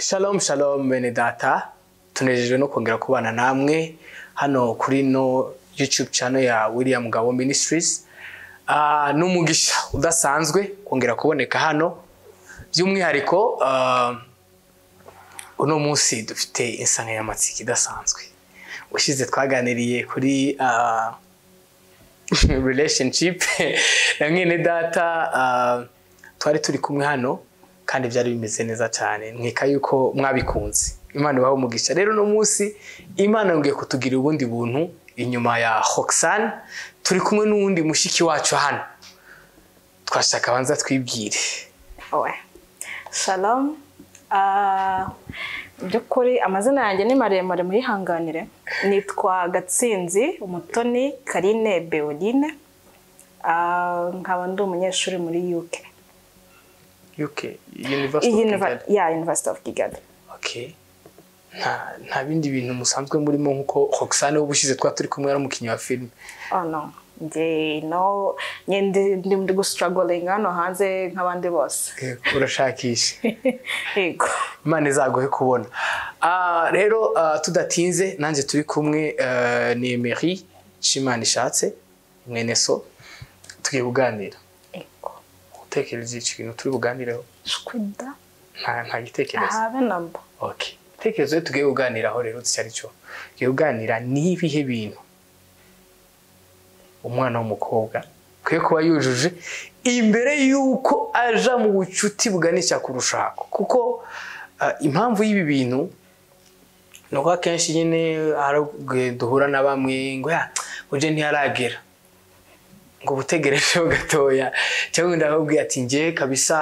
Shalom shalom bene data. Tunejejwe no kongera kubana namwe hano kuri no YouTube channel ya William Gabo Ministries. Uh, n'umugisha udasanzwe kongera kuboneka hano. By'umwihariko uh, uno munsi dufite insanganyamatsiko idasanzwe. Ushize twaganiriye kuri uh, relationship na mwene data. Twari turi kumwe hano. Kandi byari bimeze neza cyane. Nkeka yuko mwabikunze. Imana ibaho umugisha. Rero uno munsi imana yongeye kutugira ubundi buntu inyuma ya Hoxan turi kumwe n'uwundi mushiki wacu hano. Twashaka abanza twibwire. Owe. Shalom. Ah, by'ukuri amazina yanjye ni maremare muyihanganire nitwa gatsinzi umutoni karine beoline. Ah, nkaba ndi umunyeshuri muri uk UK University of Kigali ya university of kigali. Okay nta bindi bintu musanzwe murimo nk'uko Hoxan w'ubushize twa turi kumwe n'umukinnyi wa filime oh no. Njye no ndi ndi gustruglinga hano hanze nk'abandi bose. Eh, urashakisha yego. Imana izaguhe kubona. Ah, rero ah, tudatinze nanjye turi kumwe ah, ni Emery Shimana ishatse mwene so. Tugiye kuganira. Utekereza iki kintu turi buganireho shwida nta gitekerezo. Habe namba okay itekerezo rero tugiye kuganiraho rero cyari cyo. Tugiye kuganira n'ibihe bintu umwana w'umukobwa akwiye kuba yujuje imbere y'uko aja mu bucuti buganisha ku rushako. Kuko ah, impamvu y'ibi bintu ni uko akenshi nyine duhura na bamwe ngo ya uje ntiharagera. Ngo ubutegerejeho gatoya. Cyangwa ndababwira ati ngewe kabisa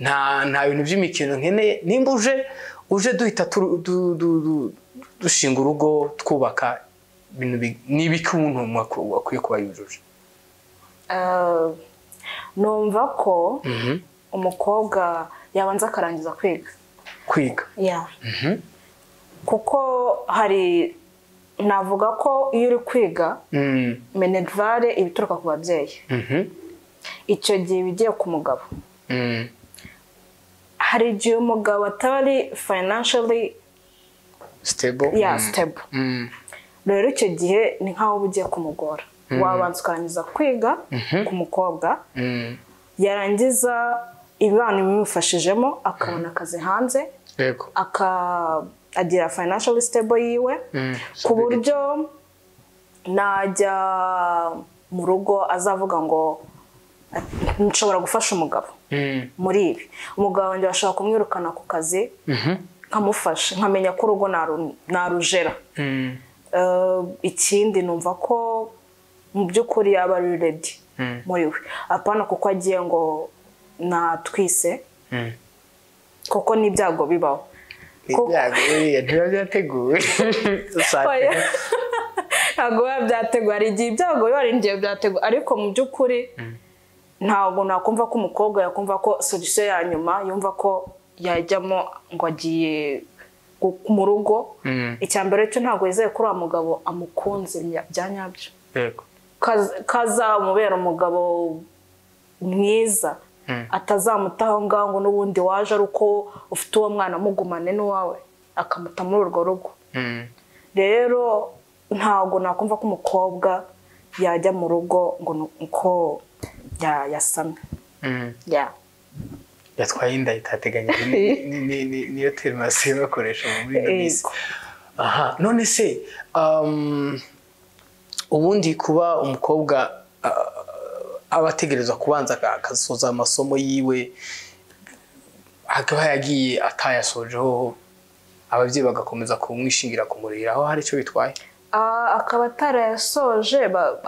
nta bintu by'imikino nkeneye. Nimba uje uje duhita turu- du- du- du- dushinga urugo twubaka ibintu bi- ni ibiki umuntu akwiye kuba yujuje? Ah, numva ko Mhm. umukobwa yabanza akarangiza kwiga. Kwiga? Ya Mhm. kuko hari navuga ko iyo uri kwiga Mm. menedvare iba ituruka ku babyeyi. Mhm. icyo gihe iba igiye ku mugabo. Mm. hari igihe umugabo ataba ari financially stable? Ya Mm. rero icyo gihe ni nk'aho uba ugiye ku mugora wabanza ukarangiza kwiga ku mukobwa yarangiza ibana bimufashijemo akabona akazi hanze agira financial stable yiwe Mm. ku buryo najya mu rugo azavuga ngo nshobora gufasha umugabo Mm. muri ibi umugabo wanjye bashobora kumwirukana ku kazi Mhm. nkamufasha nkamenya ko urugo naru- narujera Mm. Eh, ikindi numva ko mu by'ukuri yaba ari redi muri we apana kuko agiye ngo natwise kuko n'ibyago bibaho byateguwe ntabwo biba byateguwe hari igihe ibyago biba hari igihe byateguwe ariko mu by'ukuri ntabwo nakumva ko umukobwa yakumva ko solisiyo ya nyuma yumva ko yajyamo ngo agiye mu rugo Mm. icya mbere cyo ntabwo yizeye ko uriya mugabo amukunze bya nyabyo kazamubera umugabo mwiza. Atazamuta aho ngaho ngo n'ubundi waje ari uko ufite uwo mwana amugumane n'uwawe akamuta muri urwo rugo. Mm. rero ntabwo nakumva ko umukobwa yajya mu rugo ngo ni uko ya- yasamye. Mm. ya. Yatwaye inda itateganyije Ni- ni- ni- ni- niyo terimasiyo bakoresha muri ino minsi aha none se um, ubundi kuba umukobwa uh, aba ategereza kubanza agasoza amasomo yiwe akaba yagiye atayasojeho ababyeyi bagakomeza kumwishingira kumurihira aho hari icyo bitwaye? Akaba atarayasoje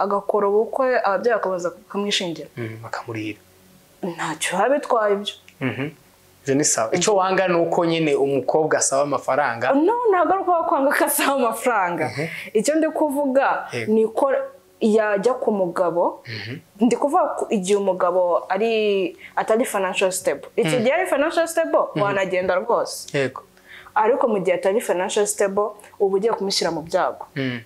agakora ubukwe ababyeyi bakabaza kumwishingira. Mm, bakamurihira ntacyo biba bitwaye ibyo. Mhm. sawa. Icyo wanga ni uko nyine umukobwa asaba amafaranga? No ntabwo ari ukuba kwanga ko asaba amafaranga. Icyo ndi kuvuga ni uko yajya ku mugabo. Ndi kuvuga igihe umugabo ari atari financial stable. Iki gihe ari financial stable? Wanagenda rwose. Yego. Ariko mu gihe atari financial stable uba ugiye kumushyira mu byago. Mm.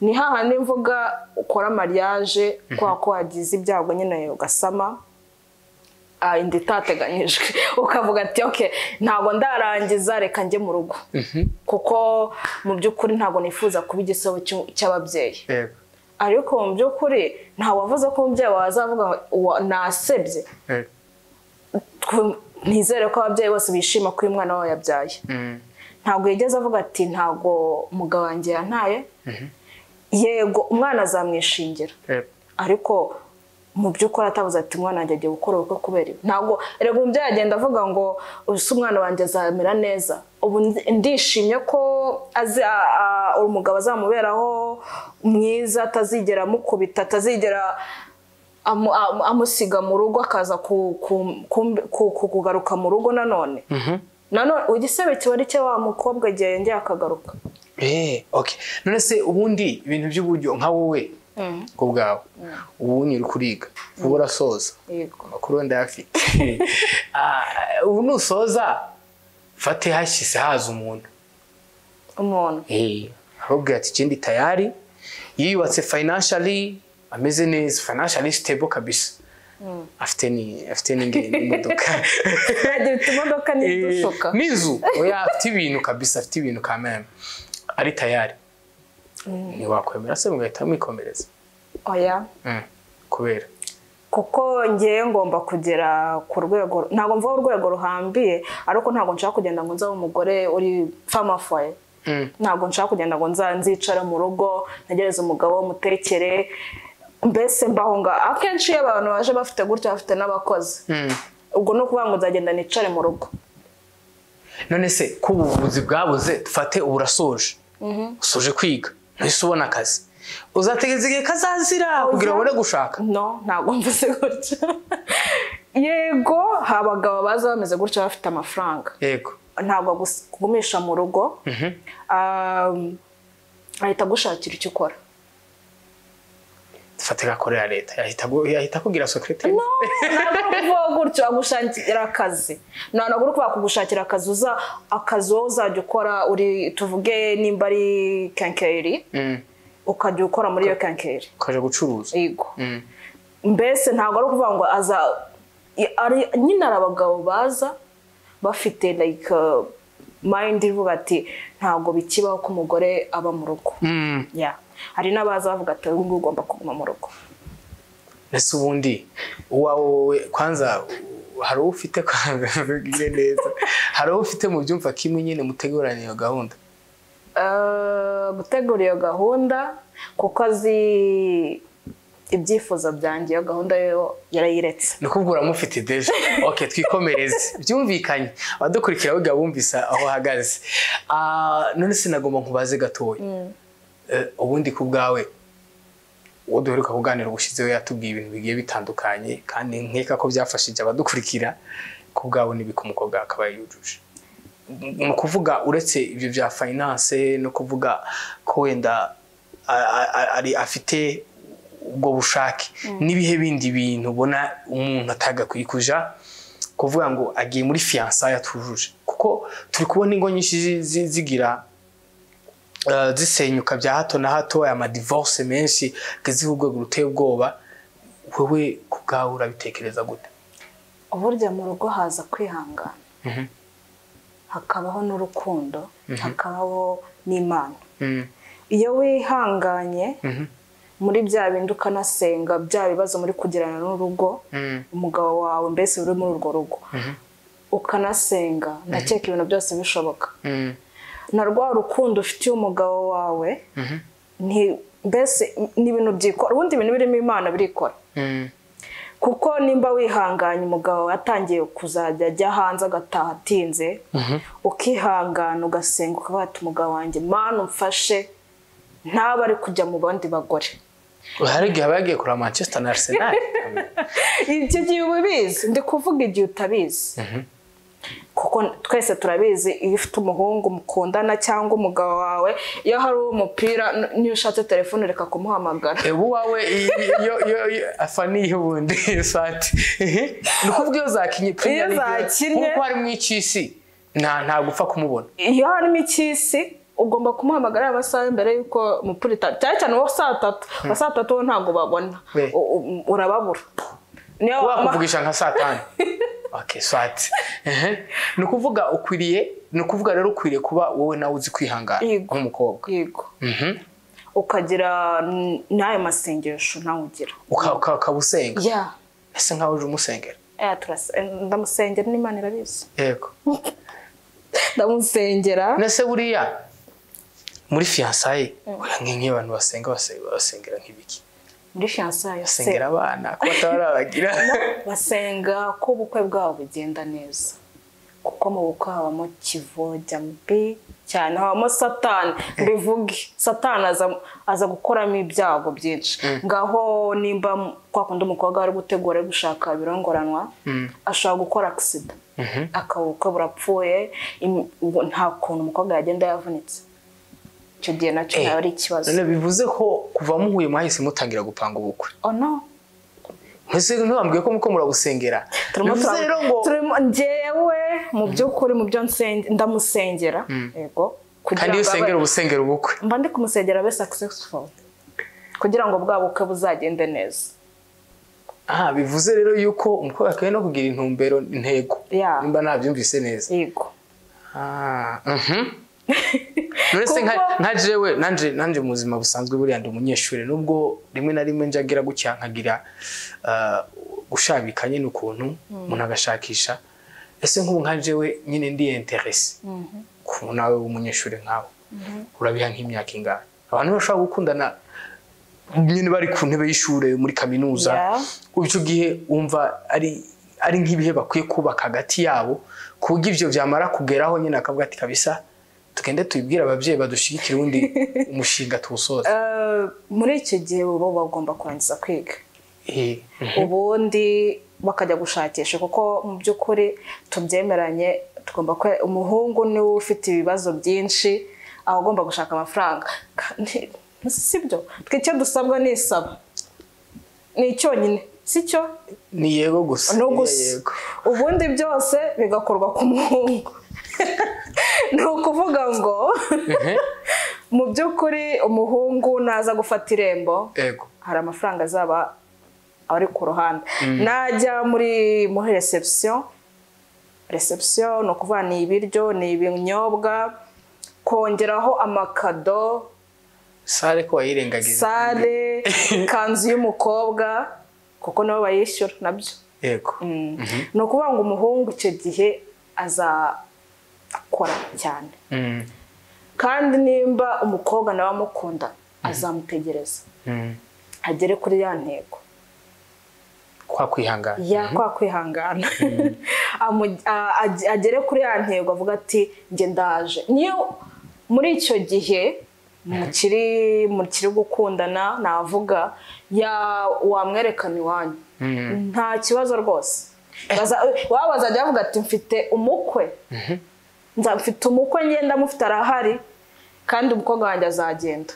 ni hahandi mvuga ukora mariage kubera ko wagize ibyago nyine ugasama ah, inda itateganyijwe ukavuga ati ok ntabwo ndarangiza reka njye mu rugo. Kuko mu by'ukuri ntabwo nifuza kuba igisebo cy'ababyeyi. Yego. Ariko mu by'ukuri nta wavuze ko umubyeyi wawe azavuga ngo "Wa- nasebye. Yego Twe- nizere ko ababyeyi bose bishima ko uyu mwana wabo yabyaye. Mm. ntabwo yigeze avuga ati ntabwo umugabo wanjye yantaye. Yego umwana azamwishingira. Yego ariko mu by'ukuri atavuze ati umwana wanjye agiye gukora ubukwe kubera ibi. Ntabwo erega umubyeyi agenda avuga ngo ese umwana wanjye azamera neza. Ubu ndi- ndishimye ko umugabo azamuberaho mwiza atazigera amukubita atazigera amu- amu- amusiga mu rugo akaza ku- ku- ku- ku- ku- kugaruka mu rugo nanone nanone igisebe kiba ari cyo wa mukobwa igihe yongeye akagaruka. Eh, okay. None se ubundi ibintu by'uburyo nka wowe ku bwawe ubu ni uri kuriga ubu urasoza amakuru wenda ayafite ubu nusoza fate hashyise haza umuntu umuntu arababwira ati ikindi tayari yiyubatse financially ameze neza financially stable kabisa afite ni afite n'imodoka afite imodoka n'inzu afite ibintu kabisa afite ibintu kameme ari tayari ntiwakwemera se mugahita mwikomereza? Oya. Mm, kubera? Kuko ngewe ngomba kugera ku rwego ntabwo mvuga urwego ruhambiye ariko ntabwo nshaka kugenda ngo nzabe umugore uri famafoye Mm, ntabwo nshaka kugenda ngo nzicara mu rugo ntegereze umugabo mutekere mbese mbaho nga akenshi iyo abantu baje bafite gutya bafite n'abakozi. Mm. ubwo ni ukuvuga ngo nzagenda nicare mu rugo. None se ko ubuvuzi bwabuze dufate ubu urasoje usoje kwiga. Ntihise ubona akazi uzategereza igihe kazazira kugira ngo ubone gushaka? No ntabwo mvuze gutya. Yego hari abagabo baza bameze gutya bafite amafaranga. Yego. Ntabwo kugumisha mu rugo. Um, ahita agushakira icyo ukora. Dufate gakorera leta. Yahita akubwira sekretari ntabwo gutyo agushakira akazi. Ntabwo ari ukuvuga kugushakira akazi uza akazi wowe uzajya ukora uri tuvuge nimba ari kenkeri Mm, ukajya ukora muri iyo kenkeri ukaja gucuruza. Yego. Mm, mbese ntabwo ari ukuvuga ngo aza nyine hari abagabo baza bafite like mind ivuga ati ntabwo bikibaho ko umugore aba mu rugo. Mm. Yeah. hari n'abaza bavuga ati ubu ngubu ugomba kuguma mu rugo. Ese ubundi uwawe wowe kwanza hari uwo ufite kwanza neza. Hari uwo ufite mu byumva kimwe nyine muteguranye iyo gahunda? Eh, gutegura iyo gahunda kuko azi ibyifuzo byanjye iyo gahunda yo yarayiretse. Ni ukuvuga uramufite deje ok twikomereze. Byumvikanye. Abadukurikira wiga bumvise aho uhagaze Ah, none sinagomba nkubaze gatoya. Eh, ubundi ku bwawe uwo duheruka kuganira ubushizeho yatubwiye ibintu bigiye bitandukanye kandi nkeka ko byafashije abadukurikira ku bwawe n'ibiko umukobwa akaba yujuje. Ni ukuvuga uretse ibyo bya finance no kuvuga ko wenda afite ubwo bushake. N'ibihe bindi bintu ubona umuntu atagakwiye kuja kuvuga ngo agiye muri fiyansaye atujuje. Kuko turi kubona ingo nyinshi zi- zi- zigira eh, zisenyuka bya hato na hato aya madivorce menshi agezeho urwego ruteye ubwoba. Wowe ku bwawe urabitekereza gute? Uburyo mu rugo haza kwihangana. Mhm. hakabaho n'urukundo hakabaho n'imana. Mm, iyo wihanganye mhm, muri bya bindi ukanasenga bya bibazo muri kugirana n'urugo mm, umugabo wawe mbese uri muri urwo rugo. Ukanasenga ndakeka ibintu byose bishoboka. Mm, na rwa rukundo ufitiye umugabo wawe mhm, nti- mbese ni ibintu byikora ubundi ibintu birimo imana birikora. Mm, kuko nimba wihanganye umugabo atangiye kuzajya ajya hanze agataha atinze ukihangana ugasenga ukavuga ati umugabo wanjye mana umfashe ntaba ari kujya mu bandi bagore. Hari igihe aba yagiye kureba manchester na arsenal. Ibyo gihe uba ubizi. Ndi kuvuga igihe utabizi. Kuko twese turabizi iyo ufite umuhungu mukundana cyangwa umugabo wawe iyo hari umupira niyo ushatse telefone reka kumuhamagara. Eh, ubu wawe afaniye ubundi sati ni ukuvuga iyo zakinnye- nk'uko harimo icy'isi nta ntabwo upfa kumubona. Iyo harimo icy'isi ugomba kumuhamagara amasaha mbere y'uko umupira ita cyane cyane uwo saa tatu. Uwa saa tatu wo ntabwo babona. Urababura. Niyo wakuvugisha nka saa tanu. Okay swati ni ukuvuga ukwiriye ni ukuvuga rero ukwiriye kuba wowe nawe uzi kwihangana nk'umukobwa. Yego. Mhm. ukagira n'ayo masengesho nawe ugira. Uka- uka- ukaba usenga ya. Ese nkaho uje umusengera? Eh, ndamusengera n'imana irabizi yego. Ndamusengera. Nese buriya? Muri fiyansaye oya nk'iyo abantu basenga base- basengera nk'ibiki? Muri fiyansaye basengera abana ko batarabagira basenga ko ubukwe bwabo bugenda neza. Kuko mu bukwe habamo kivoja mbi cyane habamo satani. Mbivuge satani aza, gukoramo ibyago byinshi. Ngaho nimba kwa kundi umukobwa ari gutegura ari gushaka ibirongoranwa ashobora gukora agisida akaba ubukwe burapfuye nta kuntu umukobwa yagenda yavunitse. Icyo gihe na cyo Eh, yaba ari ikibazo. none bivuze ko kuva muhuye mwahise mutangira gupanga ubukwe. Oh ntibambwiye ko muko murabusengera njyewe mu by'ukuri mu byo ndamusengera yego. Kugira kandi iyo usengera ubusengera ubukwe. Mba ndi kumusengera abe successful kugira ngo bwa bukwe buzagende neza. Aha bivuze rero yuko umukobwa akwiye no kugira intumbero intego. Nimba nabyumvise neza. Yego. Ah, mhm. none se nka jewe nanje nanje mu buzima busanzwe buriya ndi umunyeshuri nubwo rimwe na rimwe njagira gutya nkagira ah, gushabika nyine ukuntu umuntu agashakisha ese nk'ubu nka jewe nyine ndi interese ku nawe w'umunyeshuri nkawe. Urabiha nk'imyaka ingana abantu bashobora gukundana nyine bari ku ntebe y'ishuri muri kaminuza icyo gihe wumva ari ari nk'ibihe bakwiye kubaka hagati yabo ku buryo ibyo byamara kugeraho nyine akavuga ati kabisa tugende tubibwire ababyeyi badushyigikire ubundi umushinga tuwusoze. Eh, muri icyo gihe bo bagomba kurangiza kwiga. Eh, ubundi bakajya gushakisha kuko mu by'ukuri tubyemeranye tugomba ko umuhungu ni we ufite ibibazo byinshi aba agomba gushaka amafaranga. Si byo? Twe icyo dusabwa ni isaba. Ni icyonyine. Si cyo ni yego gusa. Ubundi byose bigakorwa ku muhungu. ni ukuvuga ngo mu by'ukuri umuhungu naza gufata irembo hari amafaranga azaba ari ku ruhande. Najya muri muri reception. Reception ni ukuvuga ni ibiryo ni ibinyobwa kongeraho amakado sare ko wayirengagiza. sale ikanzu y'umukobwa kuko nabo bayishyura na byo. Yego ni ukuvuga ngo umuhungu icyo gihe azakora cyane. Mm, kandi nimba umukobwa nawe amukunda azamutegereza. Mm. agere kuri ya ntego. Kwa kwihangana. Ya kwa kwihangana. Agere kuri ya ntego avuga ati njye ndaje. Niyo muri icyo gihe mukiri mukiri gukundana navuga ya wamwerekana iwanyu. Nta kibazo rwose. Waba bazajya bavuga ati mfite umukwe. Nza mfite umukwe ngenda mufite arahari kandi umukobwa wanjye azagenda.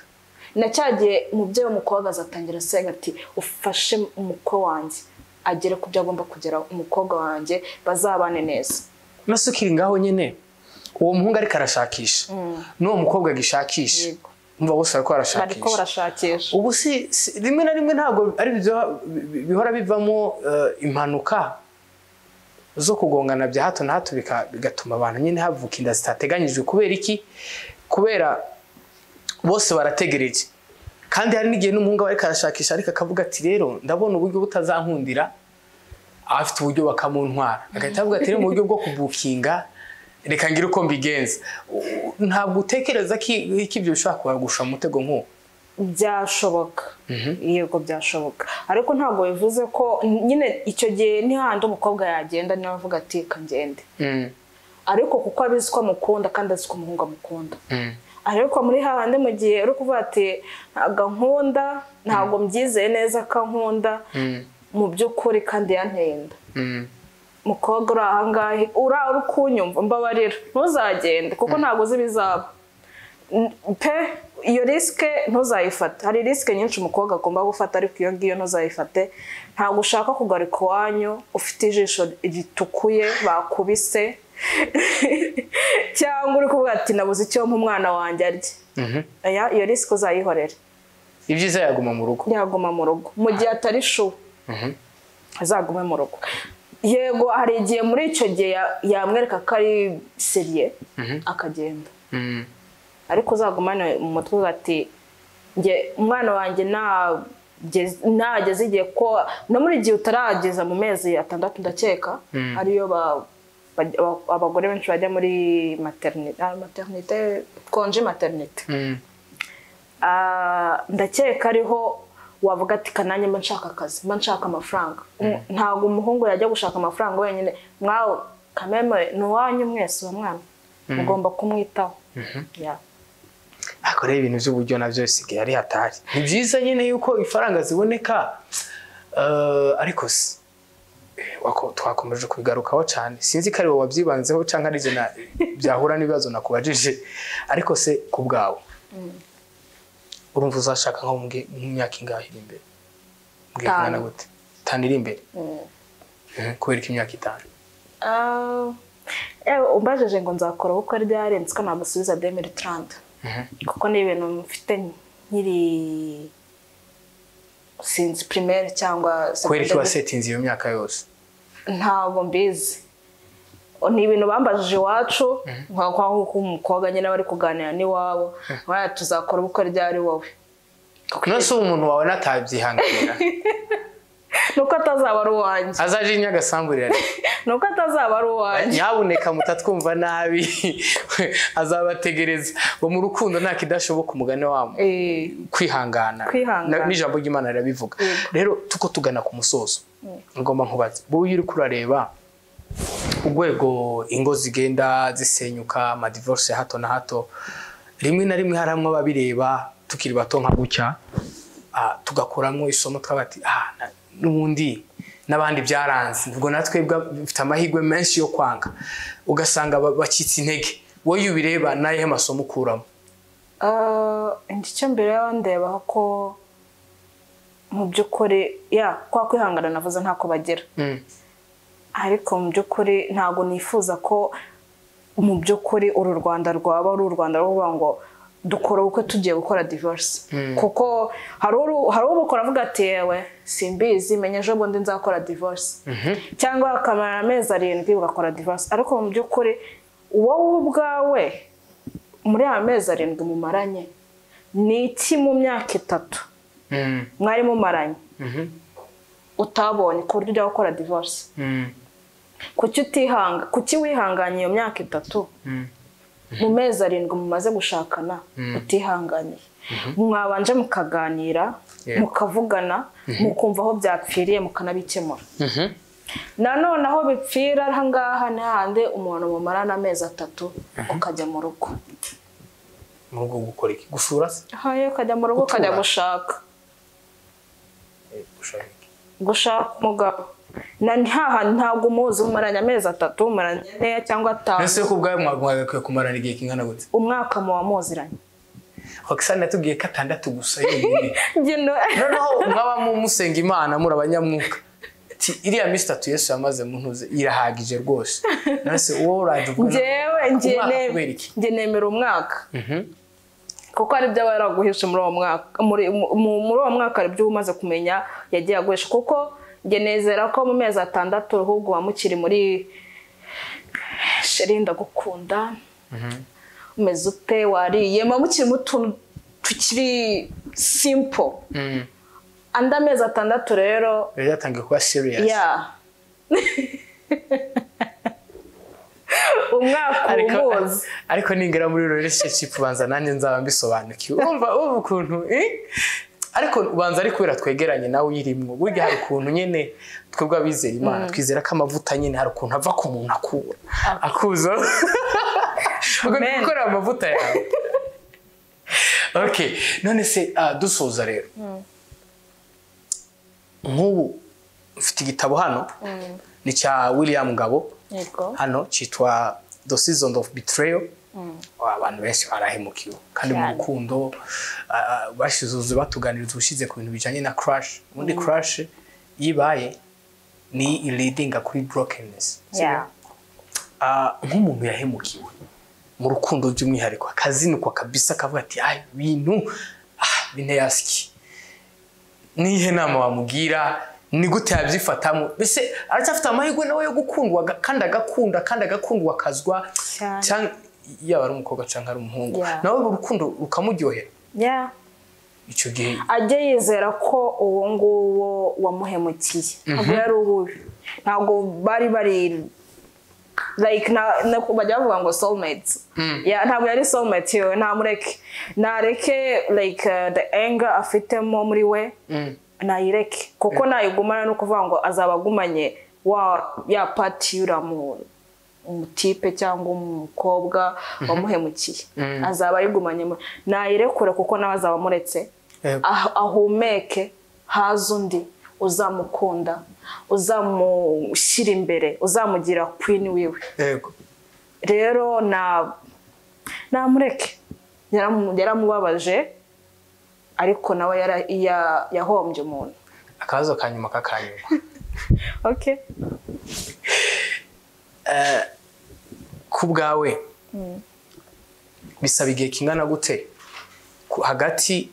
Na cya gihe umubyeyi w'umukobwa azatangira asenga ati ufashe umukwe wanjye. Agere ku byo agomba kugera umukobwa wanjye bazabane neza. Nase ukiri ngaho nyine uwo muhungu ariko arashakisha. N'uwo mukobwa agishakisha. Umva bose bariko barashakisha. Ubu si rimwe na rimwe ntabwo ari byo bi- bihora bivamo eh, impanuka. Zo kugongana bya hato na hato bigatuma abantu nyine havuka inda zitateganyijwe. Kubera iki? Kubera bose barategereje. Kandi hari n'igihe n'umuhungu aba ariko arashakisha ariko akavuga ati rero ndabona uburyo butazankundira abafite uburyo bakamuntwara agahita avuga ati rero mu buryo bwo kubukinga. Reka ngire uko mbigenza. Ntabwo utekereza ko ibyo bishobora kubagusha mu mutego nk'uwo? Byashoboka. Yego byashoboka. Ariko ntabwo bivuze ko nyine icyo gihe ni hahandi umukobwa yagenda niba avuga ati kangende Mm, ariko kuko abizi ko amukunda kandi azi ko umuhungu amukunda. Mm. ariko muri hahandi mu gihe uri kuvuga ati ntabwo ankunda ntabwo mbyizeye neza ko ankunda mu by'ukuri kandi yanteye inda Mm. mukobwa uri ahangaha uri kunyumva mbabarira. Ntuzagende kuko ntabwo uzi ibizaba pe iyo risike ntuzayifate. Hari risike nyinshi umukobwa agomba gufata ariko iyo ngiyo ntuzayifate. Ntabwo ushaka kugaruka iwanyu ufite ijisho ritukuye bakubise. Cyangwa uri kuvuga ati nabuze icyo mpa umwana wanjye arye. Mhm. Iyo risike uzayihorere. Ibyiza yaguma mu rugo. Yaguma mu rugo. Mu gihe atari shuwa azagume mu rugo. Yego hari igihe muri icyo gihe ya- yamwereka ko ari seriye akagenda. Mm. Ariko uzagumane mu mutwe ati umwana wanjye nageze- nageze igihe ko no muri igihe utarageza mu mezi atandatu ndakeka ariyo ba- bajya- aba- abagore benshi bajya muri maternite ah, maternite konje maternite. Mm. Ah, ndakeka ariho wavuga ati kananye mba nshaka akazi mba nshaka amafaranga. Um- ntabwo umuhungu yajya gushaka amafaranga wenyine. Mwawe kameme ni uwanyu mwese uwo mwana. Mugomba kumwitaho. Rero ibintu by'uburyo na byo bisigaye ari hatari. Ni byiza nyine yuko ifaranga ziboneka eh, ariko si eh, wako- twakomeje kubigarukaho cyane. Sinzi ko ari wowe wabyibanzeho cyangwa ari jye na- byahura n'ibibazo nakubajije ariko se ku bwawe. Urumva uzashaka nko mu myaka ingahe iri imbere? Mbwiye Itanu. kungana gute. Itanu iri imbere? Mm. Mhm, kubera ko imyaka itanu. Ah, ewe umbajije ngo nzakora ubukwe ryarenze ko nagusubiza demiri tarante kuko ni ibintu mfite nkiri sinzi primaire cyangwa kubera ko wasetinze iyo myaka yose? Ntabwo mbizi. Ni ibintu bambajije iwacu nk'aho umukobwa nyine bari kuganira n'iwabo tuzakora ubukwe ryari wowe? Nose ubu umuntu wawe natabyihanganira nuko atazaba ari uwanjye azaje nyagasamburira. Nuko atazaba ari uwanjye nyabuneka mutatwumva nabi. Azabategereza. Ngo mu rukundo nta kidashoboka umugani wabo. Eh, kwihangana. Kwihangana. Na- n'ijambo ry'imana rirabivuga rero tuko tugana ku musozo. Ngomba nkubaze. Iyo uri kurareba urwego ingo zigenda zisenyuka amadivorce ya hato na hato rimwe na rimwe hari amwe ababireba tukiri bato nka gutya ah, tugakuramo isomo twabati ah, na- n'ubundi n'abandi byaranze. Ubwo natwe bifite amahirwe menshi yo kwanga. Ugasanga ba- bacitse intege. Wowe iyo ubireba n'ayihe masomo ukuramo? Ah, icyo mbere y'abandebaho ko mu by'ukuri ya kwa kwihangana navuze ntako bagira Mm. ariko mu by'ukuri ntabwo nifuza ko mu by'ukuri uru rwanda rwaba ari u rwanda ruvuga ngo dukora ubukwe tugiye gukora divorce. Kuko hari ubukora avuga ati yewe simbizi menye ejo bundi nzakora divorce. Cyangwa akamara amezi arindwi ugakora divorce. Ariko mu by'ukuri wowe ubwawe muri aya mezi arindwi mumaranye ni iki mu myaka itatu? Mm. mwari mumaranye. Mhm. utabonye ku buryo ujya gukora divorce. Mm. kuki utihanga kuki wihanganye iyo myaka itatu. Mu mezi arindwi mumaze gushakana utihanganiye mwabanje mukaganira mukavugana mukumva aho byapfiriye mukanabikemura. Mhm. nanone aho bipfira aha ngaha ni hahandi umuntu mumarana amezi atatu ukajya mu rugo. Mu rugo gukora iki? Gusura se? Haye ukajya mu rugo ukajya gushaka. Eh, gushaka umugabo na ntaha ntabwo umuzi mumaranye amezi atatu mumaranye ane cyangwa atanu. Ese ko ubwawe mwagakwiye kumarana igihe kingana gute? Umwaka muba muziranye Oxana yatubwiye ko atandatu gusa yonyine. Noneho mwaba mu- musenga imana muri abanyamwuka. Ati, iriya minsi itatu yesu yamaze mu ntuze irahagije rwose. Nase uwo uraduvuga njyewe njye nemera umwaka. Mhm. kuko hari ibyo aba yaraguhishe muri uwo mwaka muri mu- mu- muri uwo mwaka hari ibyo uba umaze kumenya yagiye aguhisha kuko njye nezera ko mu mezi atandatu ahubwo uba mukiri muri sheri ndagukunda. Umeze ute wariye muba mukiri mu tuntu tukiri simple. Mm. andi amezi atandatu rero rero yatangiye kuba serious. Ya. Umwaka umuzi ariko ningera muri relationship ubanza nanjye nzaba mbisobanukiwe. Urumva ukuntu eh? Ariko ubanza ari kubera twegeranye nawe uyirimwo. Burya hari ukuntu nyine twebwe abizera imana twizera ko amavuta nyine hari ukuntu ava ku muntu akura. Akuza gukorera amavuta yawe. Okay none se ah, dusoza rero. Nk'ubu mfite igitabo hano? Ni cya william ngabo. Hano cyitwa the season of betrayal. Abantu benshi barahemukiwe. Kandi mu rukundo bashizuze batuganiriza ubushize ku bintu bijyanye na crash ubundi crash iyo ibaye ni iridinga kuri brokenness. Nk'umuntu yahemukiwe. Mu rukundo by'umwihariko. Akazinukwa kabisa akavuga ati ah ibintu ah binteye asiki nihe nama wamubwira? Ni gute yabyifatamo mbese aracyafite amahirwe nawe yo gukundwa kandi agakunda kandi agakundwa akazwa? Cyane. cyangwa yaba ari umukobwa cyangwa ari umuhungu nawe urwo rukundo rukamuryohera. Icyo gihe ajye yizera ko uwo nguwo wamuhemukiye ntabwo yari ububi ntabwo bari bari like na, na bajya bavuga ngo soulmates. Yeah, ntabwo yari soulmate yewe ntamureke nareke like uh, the anger afitemo muri we Mm. nayireke. Kuko nayigumana no kuvuga ngo azaba agumanye wa ya pati yura mu umutipe cyangwa umukobwa wamuhemukiye. Azaba ayigumanye muri nayirekure kuko nawe azaba amuretse. Ah- ahumeke haza undi uzamukunda uzamushyira imbere uzamugira queen wiwe. Rero na namureke. Yaramu- yaramubabaje ariko nawe yahombye umuntu. Akabazo ka nyuma k'akanyuma. Okay. Ku bwawe bisaba igihe kingana gute? Hagati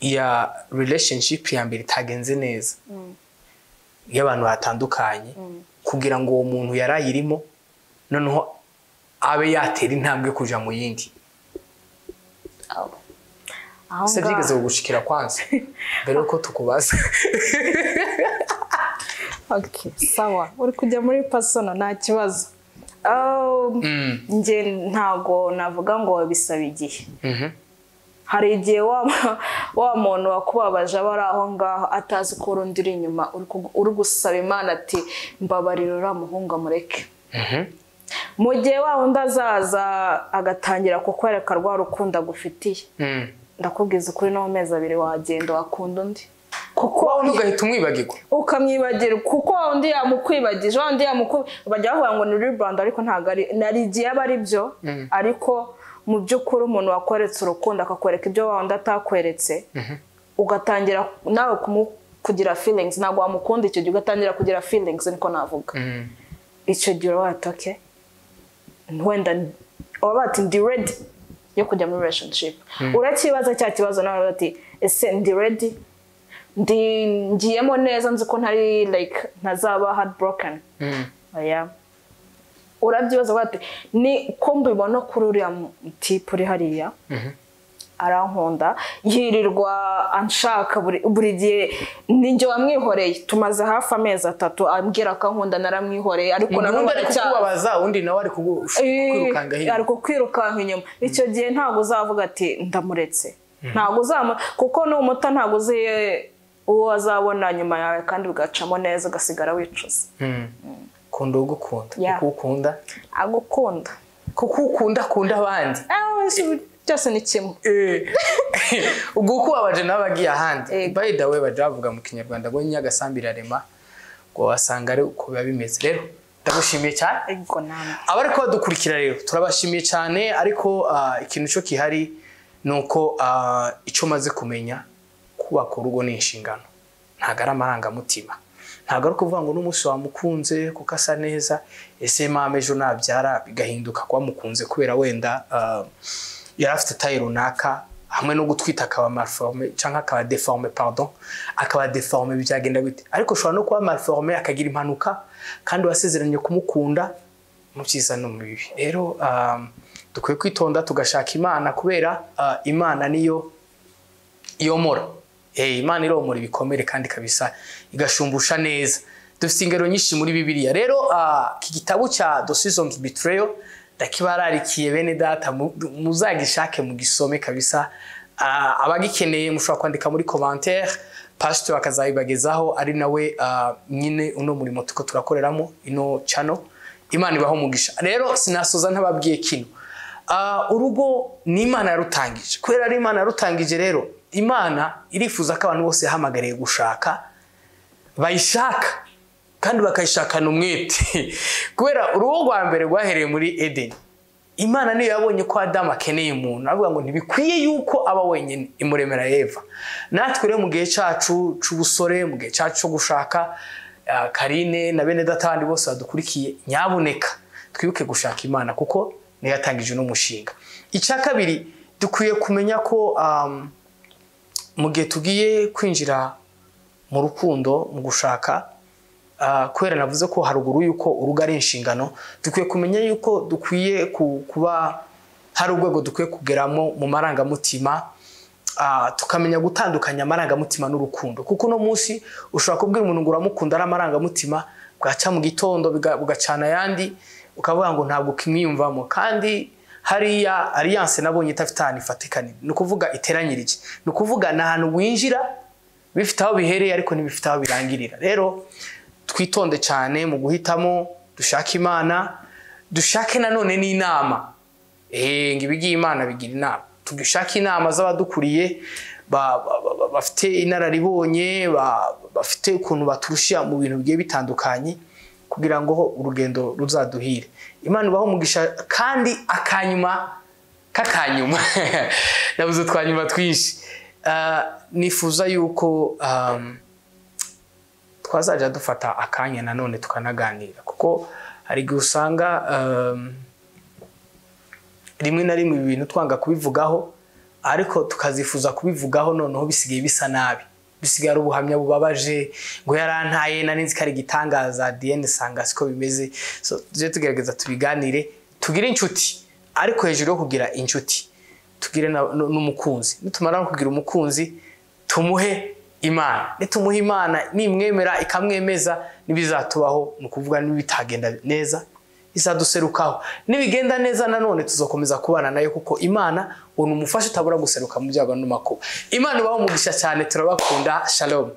ya relationship ya mbere itagenze neza. Y'abantu batandukanye kugira ngo uwo muntu yari ayirimo noneho abe yatera intambwe kuja mu yindi. Aho. Aho se byigeze kugushikira kwanza? Mbere yuko tukubaza. Okay sawa. Uri kujya muri pasono nta kibazo. Njye ntago navuga ngo bisaba igihe Mhm. hari igihe wa muntu wakubabaje aba ari aho ngaho atazi ko urundi uri inyuma uri gusaba imana ati mbabarira uriya muhungu amureke Mhm. mu gihe wa wundi azaza agatangira kukwereka rwa rukundo agufitiye Mm. ndakubwiza ukuri no mu mezi abiri wagenda wakunda undi kuko wawe ntugahita umwibagirwa ukamwibagirwa kuko wa wundi yamukwibagije wundi yamuku bajya bavuga ngo ni rebound ariko ntabwo ari nari igihe aba ari byo ariko mu by'ukuri umuntu wakweretse urukundo akakwereka ibyo wa wundi atakweretse ugatangira nawe kugira feelings ntabwo wamukunda icyo gihe ugatangira kugira feelings niko navuga. Mm. icyo gihe uraba wati oke wenda waba wati ndi ready yo kujya muri relationship. Urakibaza cya kibazo nawe uravuga ati ese ndi ready? ndi ngiyemo neza nzi ko ntari like ntazaba heartbroken Mm. oya urabyibaza uvuga ati ni ko mbibona kuri uriya tipe uri hariya arankunda yirirwa anshaka buri gihe ninjye wamwihoreye tumaze hafi amezi atatu ambwira ko ankunda naramwihoreye ariko nanone kukubabaza undi nawe ari Eh, hirya ari kukwirukanka inyuma. Icyo gihe ntabwo uzavuga ati ndamuretse. Ntabwo uzamu kuko n'umuto ntabwo uzi uwo azabona nyuma yawe kandi bigacamo neza ugasigara wicuza. Mm. kunda ugukunda? Kuko ukunda agukunda. Kuko ukunda akunda abandi? Ah, byose ni kimwe. Ubwo uko wabaje nawe agiye ahandi the way bajya bavuga mu kinyarwanda ngo nyagasambi irarema ngo wasanga ari uko biba bimeze. Rero ndagushimiye cyane. Abari badukurikira rero turabashimiye cyane ariko ah, ikintu cyo gihari ni uko ah, icyo umaze kumenya kubaka urugo ni inshingano. Ntabwo ari amarangamutima. Ntabwo ari ukuvuga ngo n'umunsi wamukunze kuko asa neza ese mama ejo nabyara bigahinduka kuba mukunze kubera wenda ah, yari afite tayi runaka hamwe no gutwita akaba malforme cyangwa akaba deforme pardon akaba deforme byagenda bite ariko ushobora no kuba malforme akagira impanuka kandi wasezeranye kumukunda mu byiza no mu bibi. Rero um, dukwiye kwitonda tugashaka imana kubera uh, imana niyo iyomora hey, imana iromora ibikomere kandi kabisa igashumbusha neza. Dufite ingero nyinshi muri bibiliya. Rero uh, iki gitabo cya seasons betrayal ndakibararikiye bene data mu- muzagishake mugisome kabisa. Uh, abagikeneye mushobora kwandika muri commentaire pastor akazabibagezaho ari nawe uh, nyine uno murimo tuko turakoreramo ino channel. Imana ibaho umugisha. Rero sinasoza ntababwiye kino. Ah, urugo ni imana yarutangije. Kubera ari imana yarutangije rero imana irifuza ko abantu bose yahamagariye gushaka bayishaka kandi bakayishakana umwete. Kubera urugo rwa mbere rwahereye muri edeni imana niyo yabonye ko adamu akeneye umuntu. Avuga ngo ntibikwiye yuko aba wenyine. Imuremera eva. Natwe rero mu gihe cyacu cy'ubusore mu gihe cyacu cyo gushaka ah, karine na bene data abandi bose badukurikiye nyabuneka twibuke gushaka imana kuko niyo yatangije uno mushinga icya kabiri dukwiye kumenya ko mu gihe tugiye kwinjira mu rukundo mu gushaka Ah, kubera navuze ko haruguru yuko urugo ari inshingano dukwiye kumenya yuko dukwiye ku- kuba hari urwego dukwiye kugeramo mu marangamutima ah, tukamenya gutandukanya amarangamutima n'urukundo. Kuko uno munsi ushobora kubwira umuntu ngo uramukunda ari amarangamutima bwaca mu gitondo bugacana ayandi ukavuga ngo ntabwo ukimwiyumvamo kandi hariya alliance nabonye idafite ahantu ifatikanira ni ukuvuga iteranyirije ni ukuvuga ni ahantu winjira bifite aho bihereye ariko ntibifite aho birangirira. Rero twitonde cyane mu guhitamo dushake imana dushake nanone n'inama. Eh, ngo ibigiye imana bigira inama. Tugishake inama z'abadukuriye ba- ba- ba- ba- bafite inararibonye ba- bafite ukuntu baturusha mu bintu bigiye bitandukanye kugira ngo urugendo ruzaduhire. Imana ibaho umugisha kandi akanyuma k'akanyuma. Nabuze utwanyuma twinshi. Ah, nifuza yuko um, twazajya dufata akanya nanone tukanaganira. Kuko hari igihe usanga um, rimwe na rimwe ibi bintu twanga kubivugaho ariko tukazifuza kubivugaho noneho bisigaye bisa nabi. Bisigaye ari ubuhamya bubabaje ngo yarantaye nari nzi ko ari igitangaza diyene sanga siko bimeze. Tujye tugerageza tubiganire tugire inshuti. Ariko hejuru yo kugira inshuti tugire n'umukunzi. Nitumara no kugira umukunzi tumuhe imana. Nitumuha imana nimwemera ikamwemeza n'ibizatubaho ni ukuvuga n'ibitagenda neza. Izaduserukaho nibigenda neza nanone tuzakomeza kubana na yo kuko imana uwo ni umufasha utabura guseruka mu byago no mu makuba imana ibaho umugisha cyane turabakunda. Shalom.